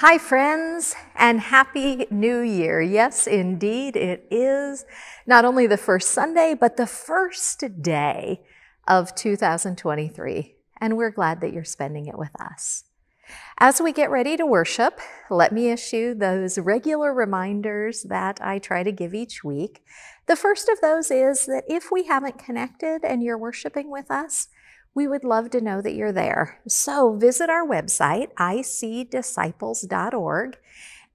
Hi, friends, and Happy New Year. Yes, indeed, it is not only the first Sunday, but the first day of 2023. And we're glad that you're spending it with us. As we get ready to worship, let me issue those regular reminders that I try to give each week. The first of those is that if we haven't connected and you're worshiping with us, we would love to know that you're there. So visit our website, icdisciples.org.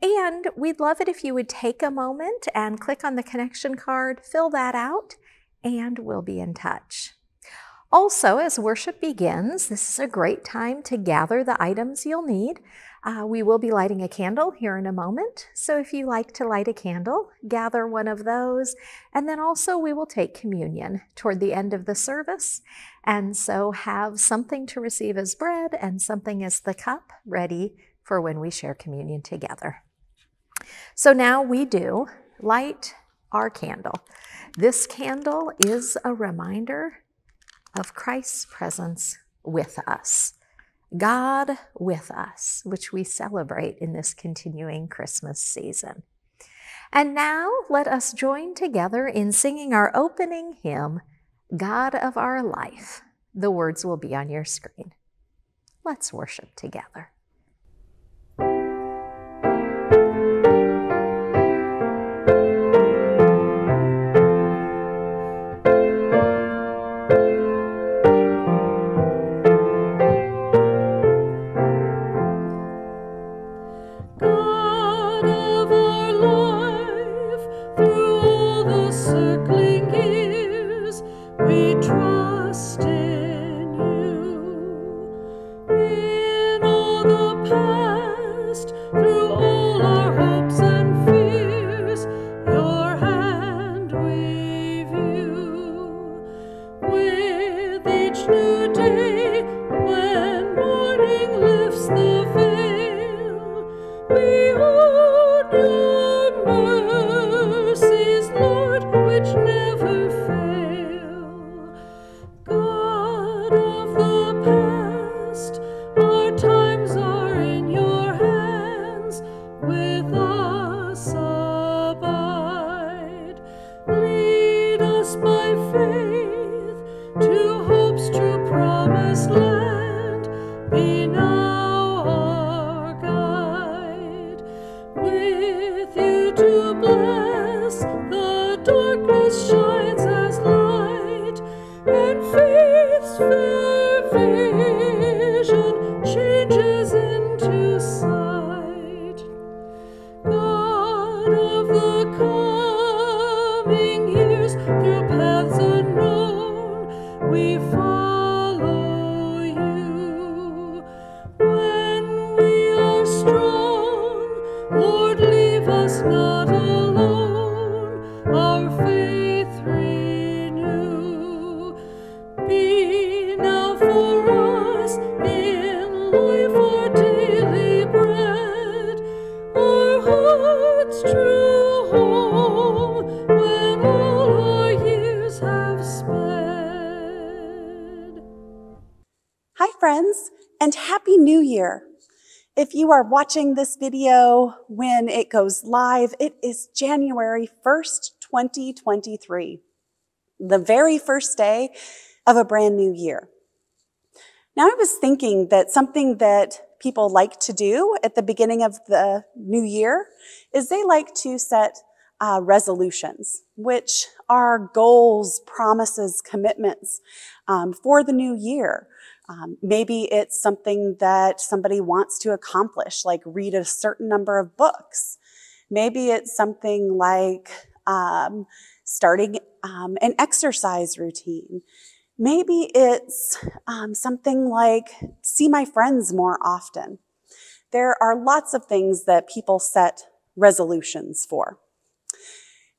And we'd love it if you would take a moment and click on the connection card, fill that out, and we'll be in touch. Also, as worship begins, this is a great time to gather the items you'll need. Uh, we will be lighting a candle here in a moment. So if you like to light a candle, gather one of those. And then also we will take communion toward the end of the service. And so have something to receive as bread and something as the cup ready for when we share communion together. So now we do light our candle. This candle is a reminder of Christ's presence with us. God with us, which we celebrate in this continuing Christmas season. And now let us join together in singing our opening hymn, God of Our Life. The words will be on your screen. Let's worship together. If you are watching this video when it goes live, it is January 1st, 2023, the very first day of a brand new year. Now, I was thinking that something that people like to do at the beginning of the new year is they like to set uh, resolutions, which are goals, promises, commitments um, for the new year. Um, maybe it's something that somebody wants to accomplish, like read a certain number of books. Maybe it's something like um, starting um, an exercise routine. Maybe it's um, something like see my friends more often. There are lots of things that people set resolutions for.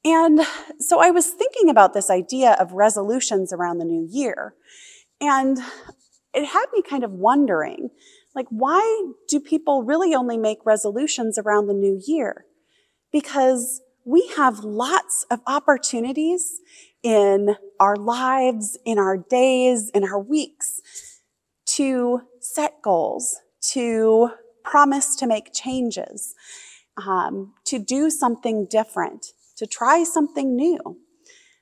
And so I was thinking about this idea of resolutions around the new year. And it had me kind of wondering, like, why do people really only make resolutions around the new year? Because we have lots of opportunities in our lives, in our days, in our weeks to set goals, to promise to make changes, um, to do something different, to try something new.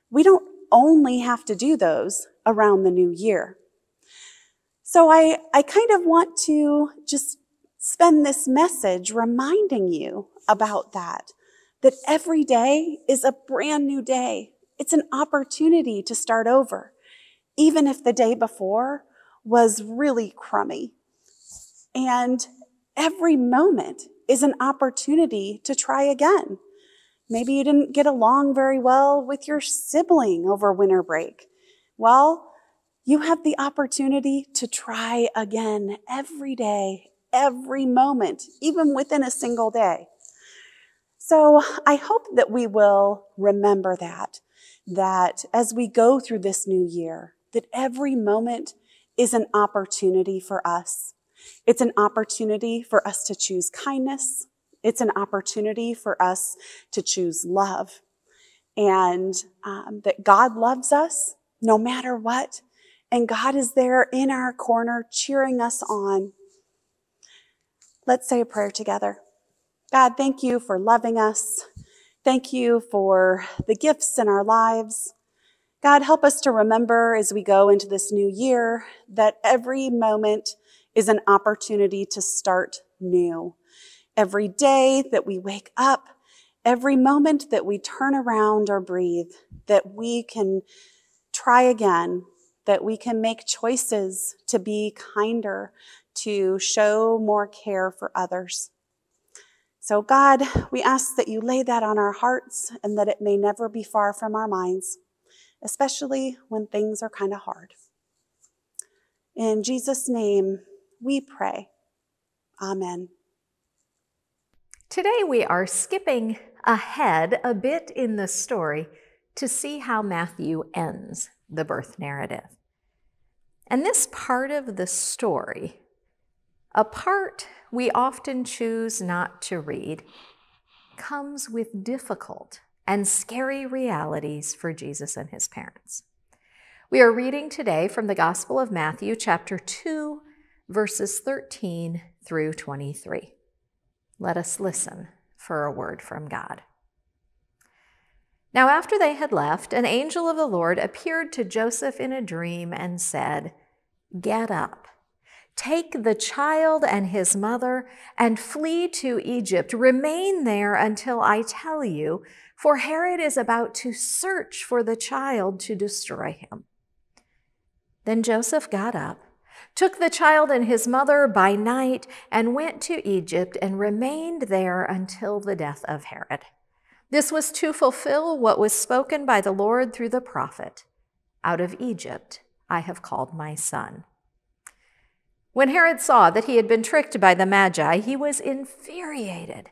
We don't only have to do those around the new year. So I, I kind of want to just spend this message reminding you about that, that every day is a brand new day. It's an opportunity to start over, even if the day before was really crummy. And every moment is an opportunity to try again. Maybe you didn't get along very well with your sibling over winter break. Well, you have the opportunity to try again every day, every moment, even within a single day. So I hope that we will remember that, that as we go through this new year, that every moment is an opportunity for us. It's an opportunity for us to choose kindness, it's an opportunity for us to choose love and um, that God loves us no matter what. And God is there in our corner cheering us on. Let's say a prayer together. God, thank you for loving us. Thank you for the gifts in our lives. God, help us to remember as we go into this new year that every moment is an opportunity to start new Every day that we wake up, every moment that we turn around or breathe, that we can try again, that we can make choices to be kinder, to show more care for others. So, God, we ask that you lay that on our hearts and that it may never be far from our minds, especially when things are kind of hard. In Jesus' name, we pray. Amen. Today we are skipping ahead a bit in the story to see how Matthew ends the birth narrative. And this part of the story, a part we often choose not to read, comes with difficult and scary realities for Jesus and his parents. We are reading today from the Gospel of Matthew, chapter 2, verses 13 through 23. Let us listen for a word from God. Now, after they had left, an angel of the Lord appeared to Joseph in a dream and said, Get up, take the child and his mother, and flee to Egypt. Remain there until I tell you, for Herod is about to search for the child to destroy him. Then Joseph got up took the child and his mother by night, and went to Egypt and remained there until the death of Herod. This was to fulfill what was spoken by the Lord through the prophet Out of Egypt I have called my son. When Herod saw that he had been tricked by the Magi, he was infuriated.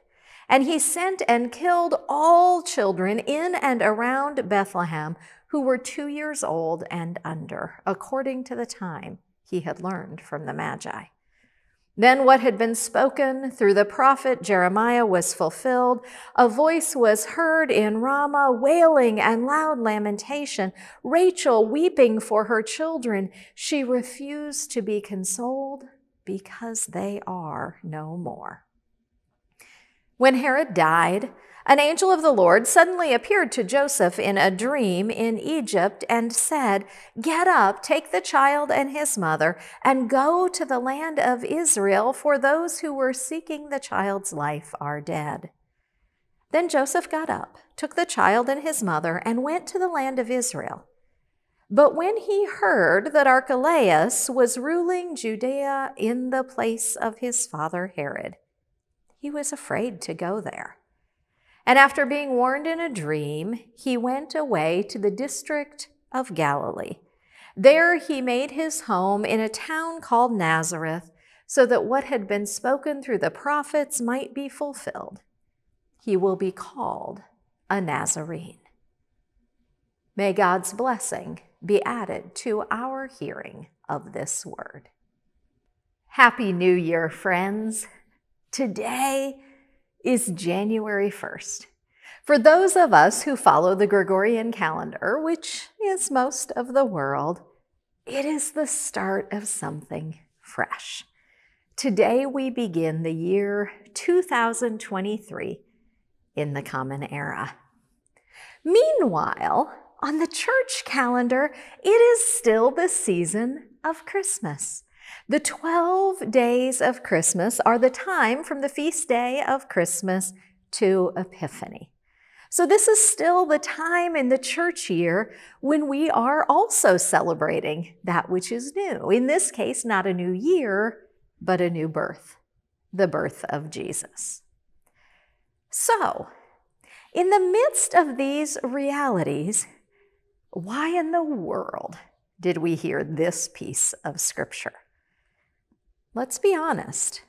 And he sent and killed all children in and around Bethlehem who were two years old and under, according to the time he had learned from the Magi. Then what had been spoken through the prophet Jeremiah was fulfilled. A voice was heard in Ramah, wailing and loud lamentation. Rachel weeping for her children. She refused to be consoled because they are no more. When Herod died, an angel of the Lord suddenly appeared to Joseph in a dream in Egypt and said, Get up, take the child and his mother, and go to the land of Israel, for those who were seeking the child's life are dead. Then Joseph got up, took the child and his mother, and went to the land of Israel. But when he heard that Archelaus was ruling Judea in the place of his father Herod, he was afraid to go there. And after being warned in a dream, he went away to the district of Galilee. There he made his home in a town called Nazareth, so that what had been spoken through the prophets might be fulfilled. He will be called a Nazarene. May God's blessing be added to our hearing of this word. Happy New Year, friends. Today, is January 1st. For those of us who follow the Gregorian calendar, which is most of the world, it is the start of something fresh. Today we begin the year 2023 in the Common Era. Meanwhile, on the church calendar, it is still the season of Christmas. The 12 days of Christmas are the time from the feast day of Christmas to Epiphany. So, this is still the time in the church year when we are also celebrating that which is new. In this case, not a new year, but a new birth, the birth of Jesus. So, in the midst of these realities, why in the world did we hear this piece of scripture? Let's be honest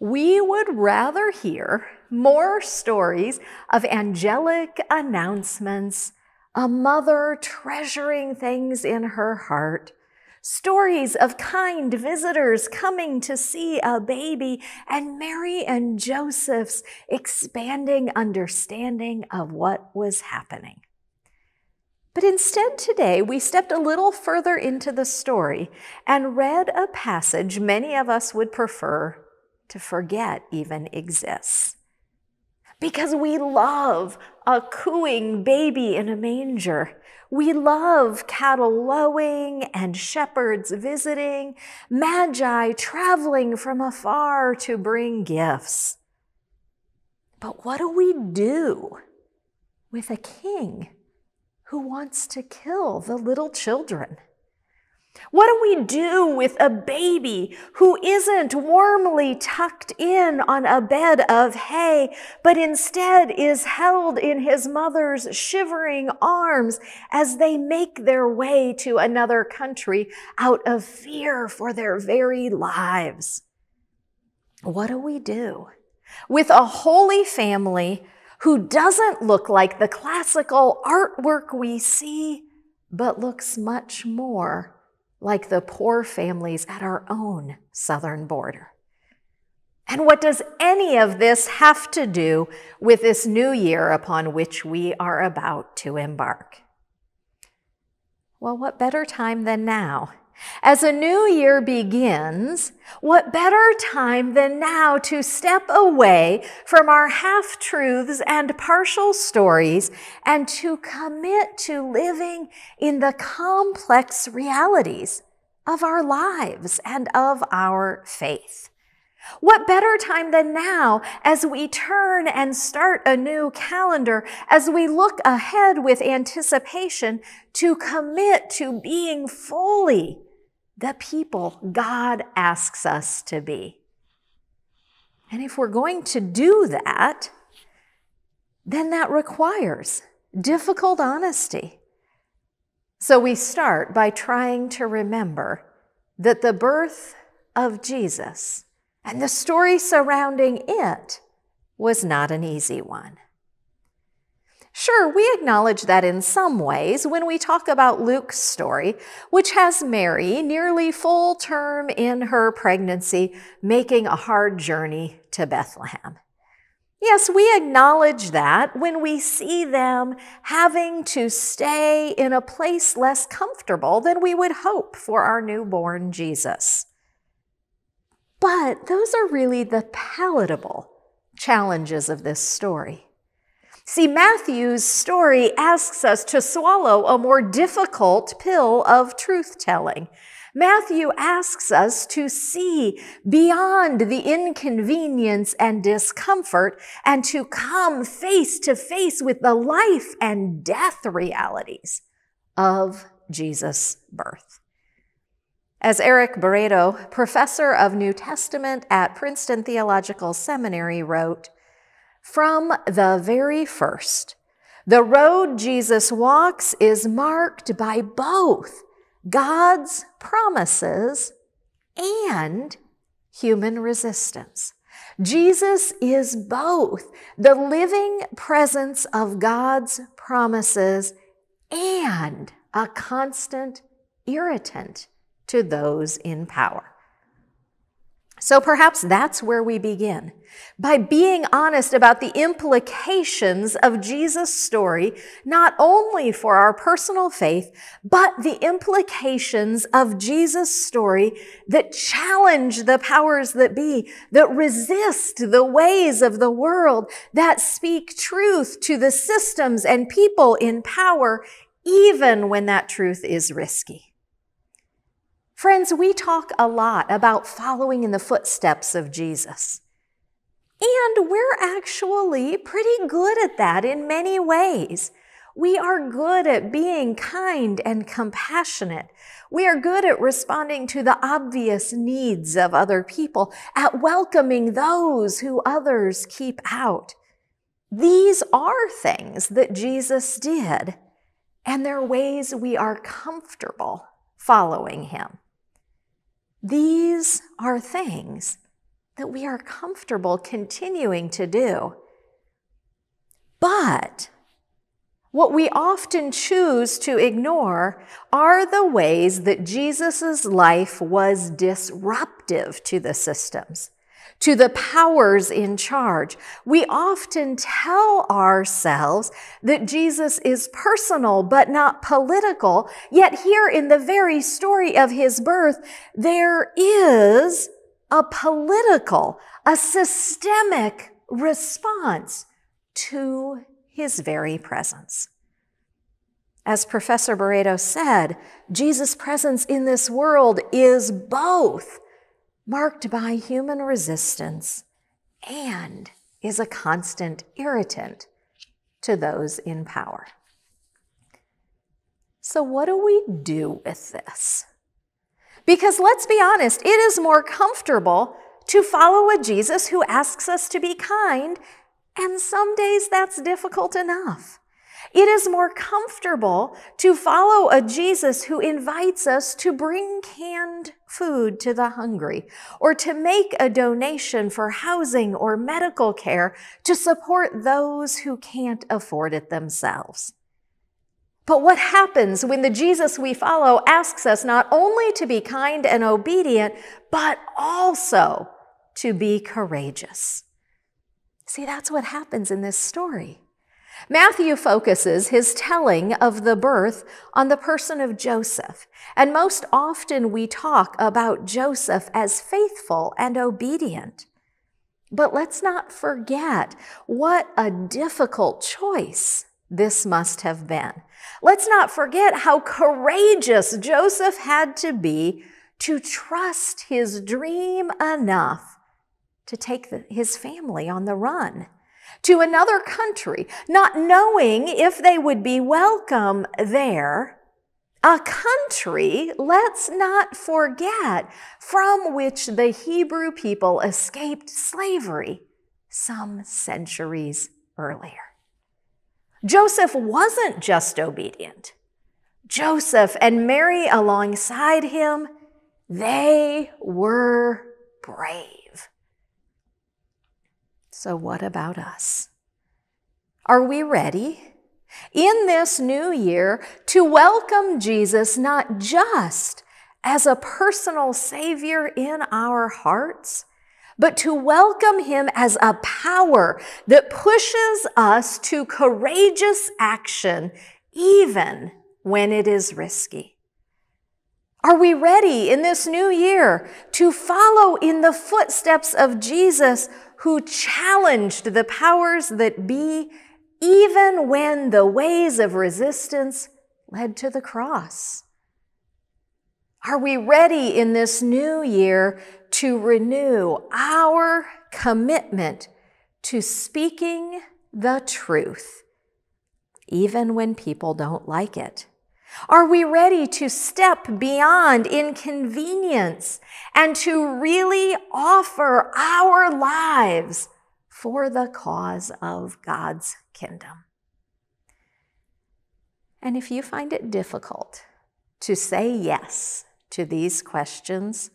we would rather hear more stories of angelic announcements, a mother treasuring things in her heart, stories of kind visitors coming to see a baby, and Mary and Joseph's expanding understanding of what was happening. But instead, today, we stepped a little further into the story and read a passage many of us would prefer to forget even exists. Because we love a cooing baby in a manger. We love cattle lowing and shepherds visiting, magi traveling from afar to bring gifts. But what do we do with a king who wants to kill the little children? What do we do with a baby who isn't warmly tucked in on a bed of hay, but instead is held in his mother's shivering arms as they make their way to another country out of fear for their very lives? What do we do with a holy family who doesn't look like the classical artwork we see, but looks much more like the poor families at our own southern border. And what does any of this have to do with this new year upon which we are about to embark? Well, what better time than now as a new year begins, what better time than now to step away from our half truths and partial stories and to commit to living in the complex realities of our lives and of our faith? What better time than now as we turn and start a new calendar, as we look ahead with anticipation to commit to being fully the people God asks us to be. And if we're going to do that, then that requires difficult honesty. So we start by trying to remember that the birth of Jesus and the story surrounding it was not an easy one. Sure, we acknowledge that in some ways when we talk about Luke's story, which has Mary nearly full term in her pregnancy, making a hard journey to Bethlehem. Yes, we acknowledge that when we see them having to stay in a place less comfortable than we would hope for our newborn Jesus. But those are really the palatable challenges of this story. See, Matthew's story asks us to swallow a more difficult pill of truth telling. Matthew asks us to see beyond the inconvenience and discomfort and to come face to face with the life and death realities of Jesus' birth. As Eric Barreto, professor of New Testament at Princeton Theological Seminary, wrote, from the very first, the road Jesus walks is marked by both God's promises and human resistance. Jesus is both the living presence of God's promises and a constant irritant to those in power. So perhaps that's where we begin by being honest about the implications of Jesus' story, not only for our personal faith, but the implications of Jesus' story that challenge the powers that be, that resist the ways of the world, that speak truth to the systems and people in power, even when that truth is risky. Friends, we talk a lot about following in the footsteps of Jesus. And we're actually pretty good at that in many ways. We are good at being kind and compassionate. We are good at responding to the obvious needs of other people, at welcoming those who others keep out. These are things that Jesus did, and they're ways we are comfortable following him. These are things that we are comfortable continuing to do. But what we often choose to ignore are the ways that Jesus' life was disruptive to the systems, to the powers in charge. We often tell ourselves that Jesus is personal but not political, yet here in the very story of his birth, there is a political, a systemic response to his very presence. As Professor Barreto said, Jesus' presence in this world is both marked by human resistance and is a constant irritant to those in power. So, what do we do with this? Because let's be honest, it is more comfortable to follow a Jesus who asks us to be kind, and some days that's difficult enough. It is more comfortable to follow a Jesus who invites us to bring canned food to the hungry or to make a donation for housing or medical care to support those who can't afford it themselves. But what happens when the Jesus we follow asks us not only to be kind and obedient, but also to be courageous? See, that's what happens in this story. Matthew focuses his telling of the birth on the person of Joseph, and most often we talk about Joseph as faithful and obedient. But let's not forget what a difficult choice this must have been. Let's not forget how courageous Joseph had to be to trust his dream enough to take the, his family on the run to another country, not knowing if they would be welcome there. A country, let's not forget, from which the Hebrew people escaped slavery some centuries earlier. Joseph wasn't just obedient. Joseph and Mary alongside him, they were brave. So, what about us? Are we ready in this new year to welcome Jesus not just as a personal Savior in our hearts? but to welcome him as a power that pushes us to courageous action, even when it is risky. Are we ready in this new year to follow in the footsteps of Jesus who challenged the powers that be even when the ways of resistance led to the cross? Are we ready in this new year to renew our commitment to speaking the truth, even when people don't like it? Are we ready to step beyond inconvenience and to really offer our lives for the cause of God's kingdom? And if you find it difficult to say yes to these questions,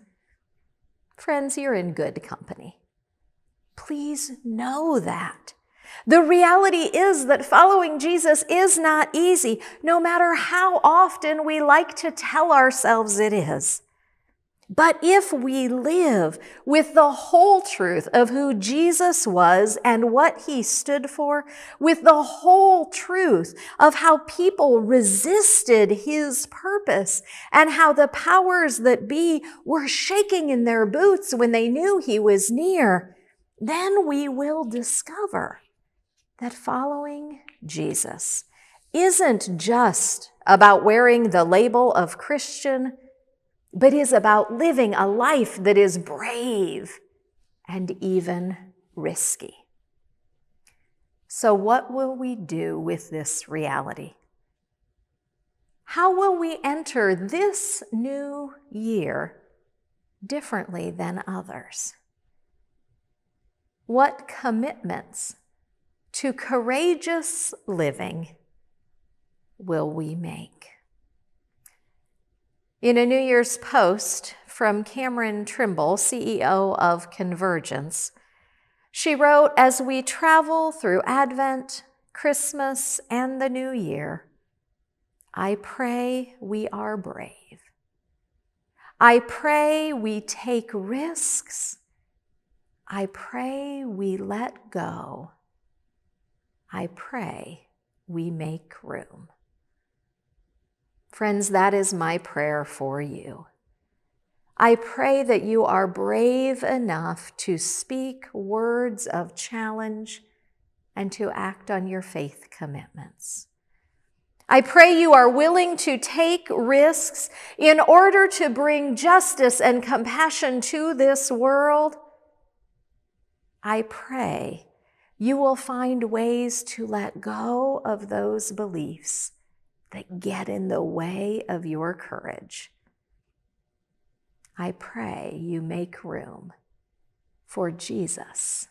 friends, you're in good company. Please know that. The reality is that following Jesus is not easy, no matter how often we like to tell ourselves it is. But if we live with the whole truth of who Jesus was and what he stood for, with the whole truth of how people resisted his purpose and how the powers that be were shaking in their boots when they knew he was near, then we will discover that following Jesus isn't just about wearing the label of Christian, but is about living a life that is brave and even risky. So, what will we do with this reality? How will we enter this new year differently than others? What commitments to courageous living will we make? In a New Year's post from Cameron Trimble, CEO of Convergence, she wrote As we travel through Advent, Christmas, and the New Year, I pray we are brave. I pray we take risks. I pray we let go. I pray we make room. Friends, that is my prayer for you. I pray that you are brave enough to speak words of challenge and to act on your faith commitments. I pray you are willing to take risks in order to bring justice and compassion to this world. I pray you will find ways to let go of those beliefs that get in the way of your courage. I pray you make room for Jesus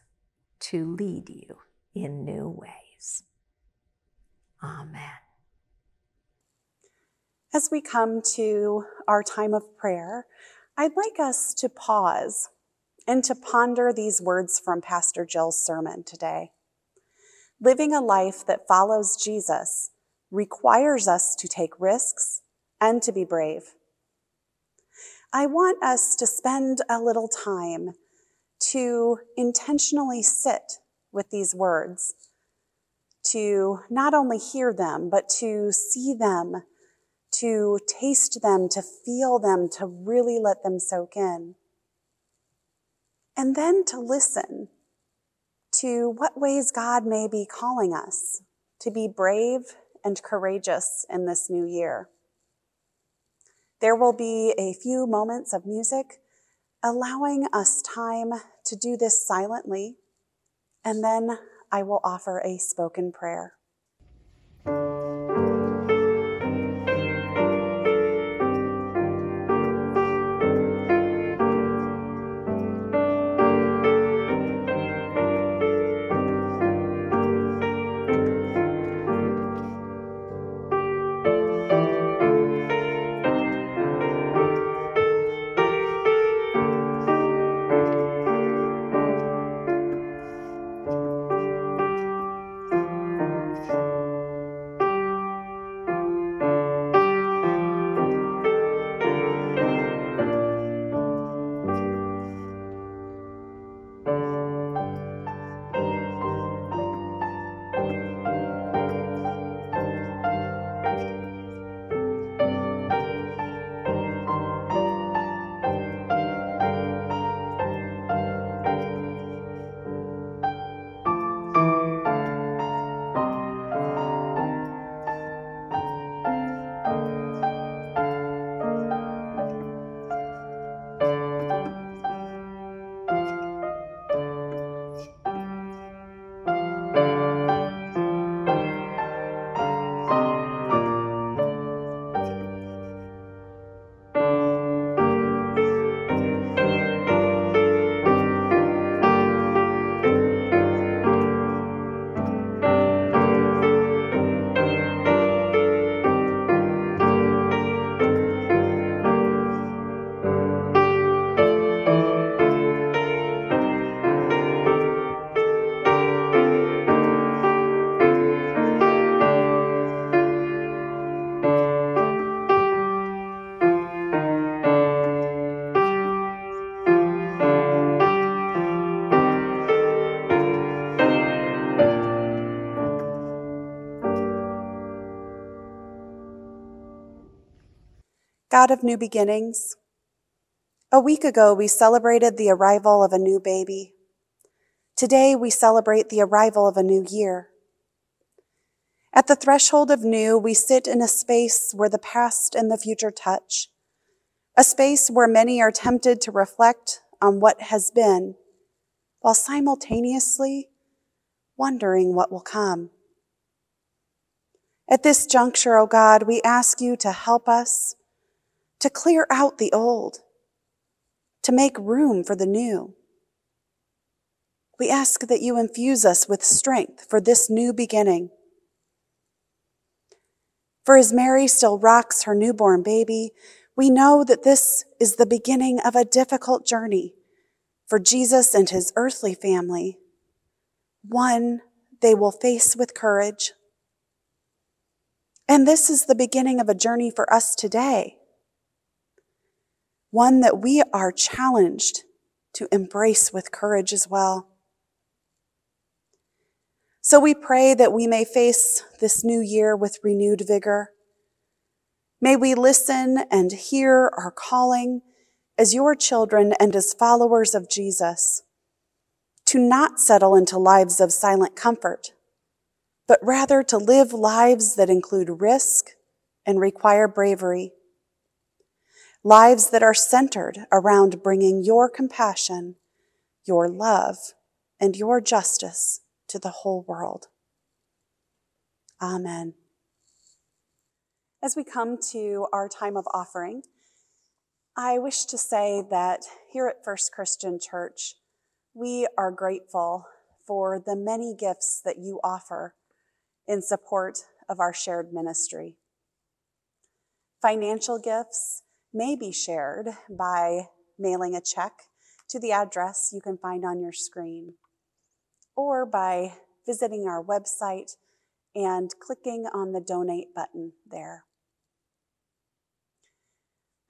to lead you in new ways. Amen. As we come to our time of prayer, I'd like us to pause and to ponder these words from Pastor Jill's sermon today. Living a life that follows Jesus requires us to take risks and to be brave. I want us to spend a little time to intentionally sit with these words, to not only hear them, but to see them, to taste them, to feel them, to really let them soak in and then to listen to what ways God may be calling us to be brave and courageous in this new year. There will be a few moments of music allowing us time to do this silently, and then I will offer a spoken prayer. God of new beginnings, a week ago we celebrated the arrival of a new baby. Today we celebrate the arrival of a new year. At the threshold of new, we sit in a space where the past and the future touch, a space where many are tempted to reflect on what has been, while simultaneously wondering what will come. At this juncture, O oh God, we ask you to help us to clear out the old, to make room for the new. We ask that you infuse us with strength for this new beginning. For as Mary still rocks her newborn baby, we know that this is the beginning of a difficult journey for Jesus and his earthly family, one they will face with courage. And this is the beginning of a journey for us today one that we are challenged to embrace with courage as well. So we pray that we may face this new year with renewed vigor. May we listen and hear our calling as your children and as followers of Jesus to not settle into lives of silent comfort, but rather to live lives that include risk and require bravery lives that are centered around bringing your compassion, your love, and your justice to the whole world. Amen. As we come to our time of offering, I wish to say that here at First Christian Church, we are grateful for the many gifts that you offer in support of our shared ministry. Financial gifts may be shared by mailing a check to the address you can find on your screen or by visiting our website and clicking on the donate button there.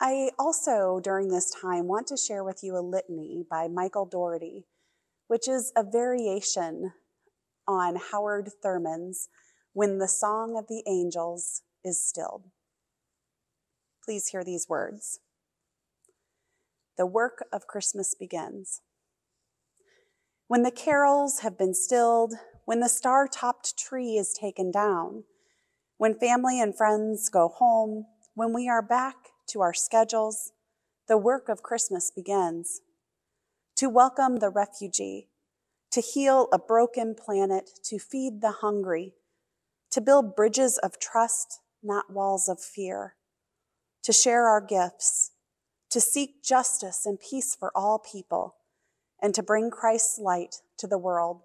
I also, during this time, want to share with you a litany by Michael Doherty, which is a variation on Howard Thurman's When the Song of the Angels is Stilled. Please hear these words. The work of Christmas begins. When the carols have been stilled, when the star topped tree is taken down, when family and friends go home, when we are back to our schedules, the work of Christmas begins. To welcome the refugee, to heal a broken planet, to feed the hungry, to build bridges of trust, not walls of fear to share our gifts, to seek justice and peace for all people, and to bring Christ's light to the world.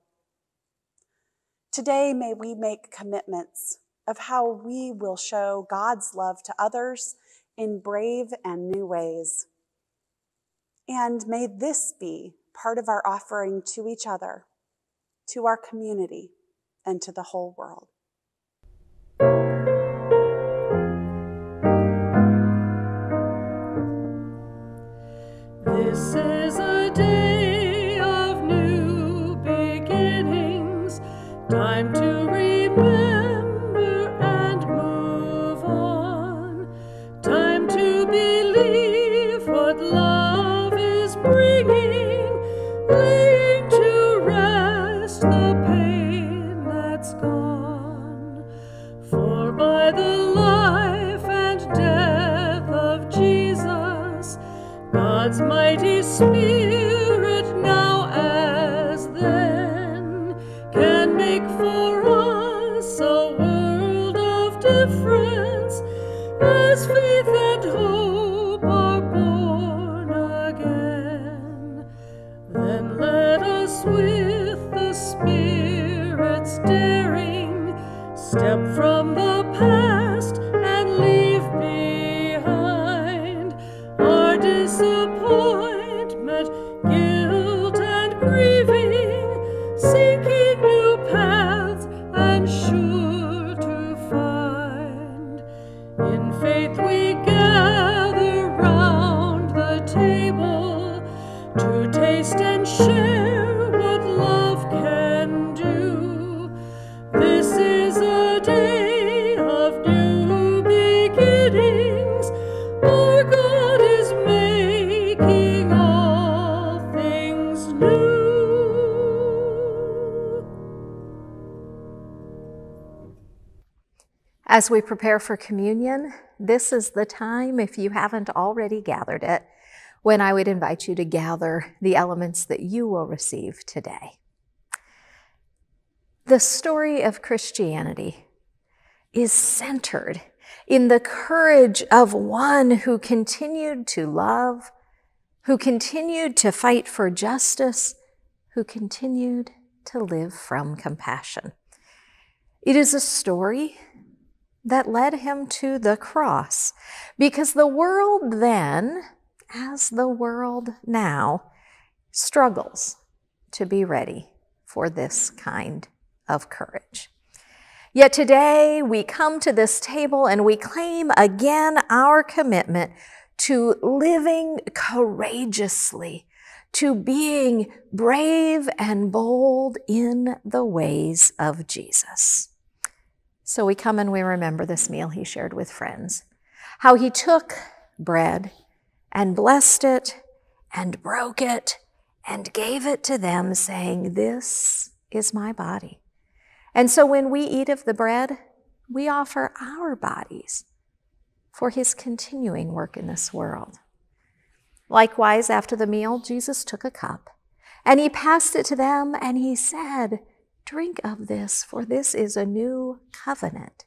Today, may we make commitments of how we will show God's love to others in brave and new ways. And may this be part of our offering to each other, to our community, and to the whole world. Time to As we prepare for communion, this is the time, if you haven't already gathered it, when I would invite you to gather the elements that you will receive today. The story of Christianity is centered in the courage of one who continued to love, who continued to fight for justice, who continued to live from compassion. It is a story that led him to the cross because the world then, as the world now, struggles to be ready for this kind of courage. Yet today we come to this table and we claim again our commitment to living courageously, to being brave and bold in the ways of Jesus. So we come and we remember this meal he shared with friends. How he took bread and blessed it and broke it and gave it to them, saying, This is my body. And so when we eat of the bread, we offer our bodies for his continuing work in this world. Likewise, after the meal, Jesus took a cup and he passed it to them and he said, Drink of this, for this is a new covenant.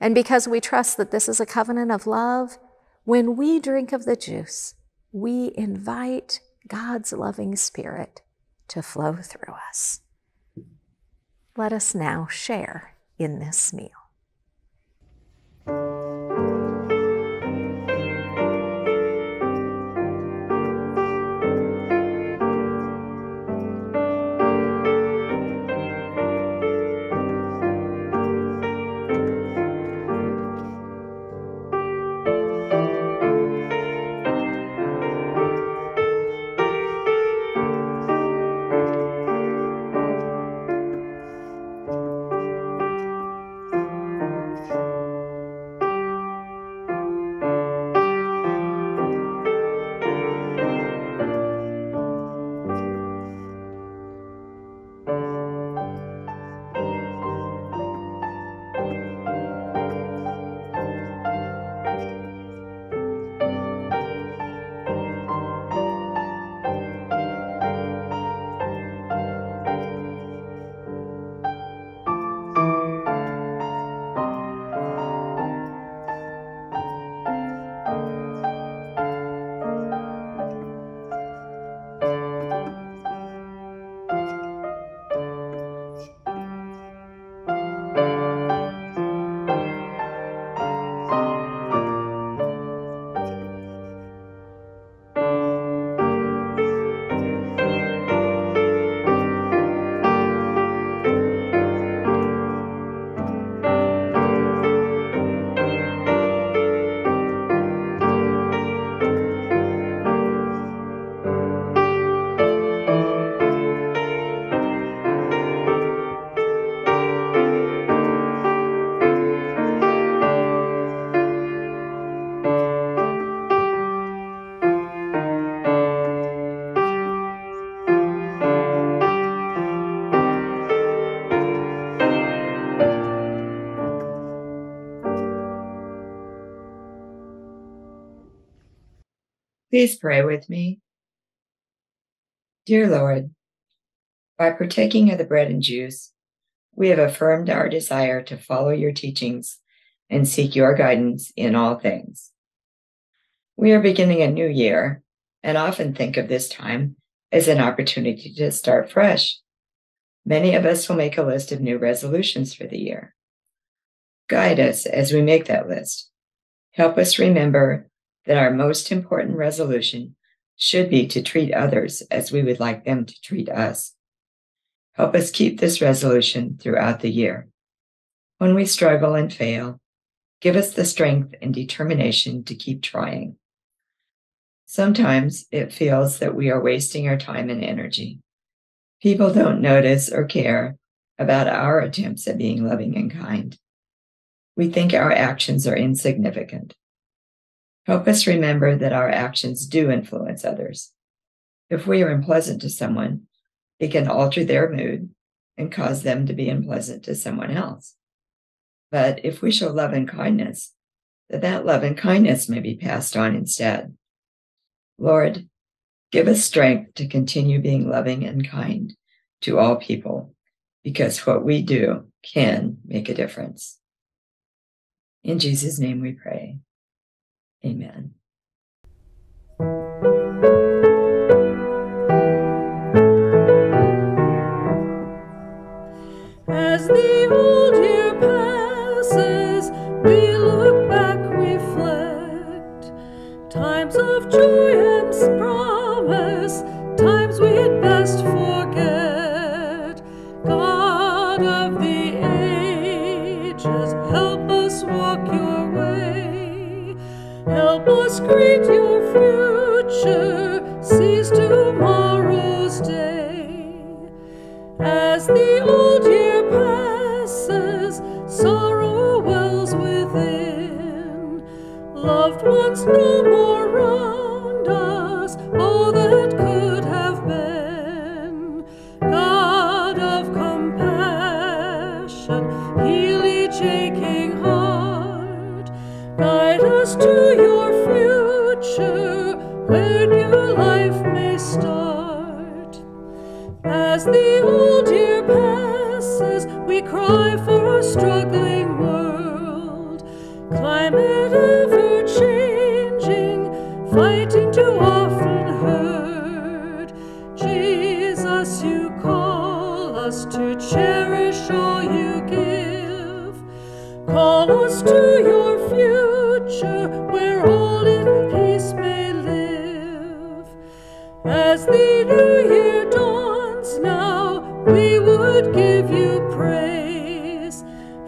And because we trust that this is a covenant of love, when we drink of the juice, we invite God's loving spirit to flow through us. Let us now share in this meal. Please pray with me. Dear Lord, by partaking of the bread and juice, we have affirmed our desire to follow your teachings and seek your guidance in all things. We are beginning a new year and often think of this time as an opportunity to start fresh. Many of us will make a list of new resolutions for the year. Guide us as we make that list. Help us remember that our most important resolution should be to treat others as we would like them to treat us. Help us keep this resolution throughout the year. When we struggle and fail, give us the strength and determination to keep trying. Sometimes it feels that we are wasting our time and energy. People don't notice or care about our attempts at being loving and kind. We think our actions are insignificant. Help us remember that our actions do influence others. If we are unpleasant to someone, it can alter their mood and cause them to be unpleasant to someone else. but if we show love and kindness, that that love and kindness may be passed on instead. Lord, give us strength to continue being loving and kind to all people, because what we do can make a difference. In Jesus' name we pray. Amen. As the old year passes, we look back, reflect. Times of joy and promise, times we'd best forget. God of the ages, help us walk your. Help us greet your future, seize tomorrow's day. As the old year passes, sorrow wells within. Loved ones no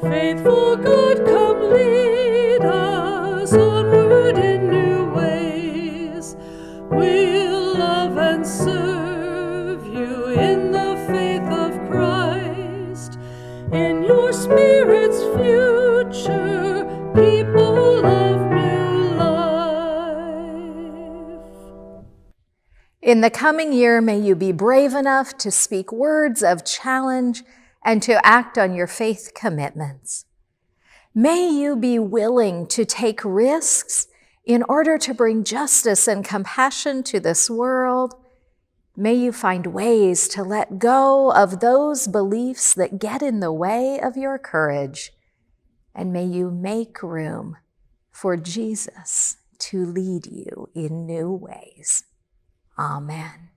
Come lead us in new ways. We'll love and serve you in the faith of Christ. In your Spirit's future, people. In the coming year, may you be brave enough to speak words of challenge and to act on your faith commitments. May you be willing to take risks in order to bring justice and compassion to this world. May you find ways to let go of those beliefs that get in the way of your courage. And may you make room for Jesus to lead you in new ways. Amen.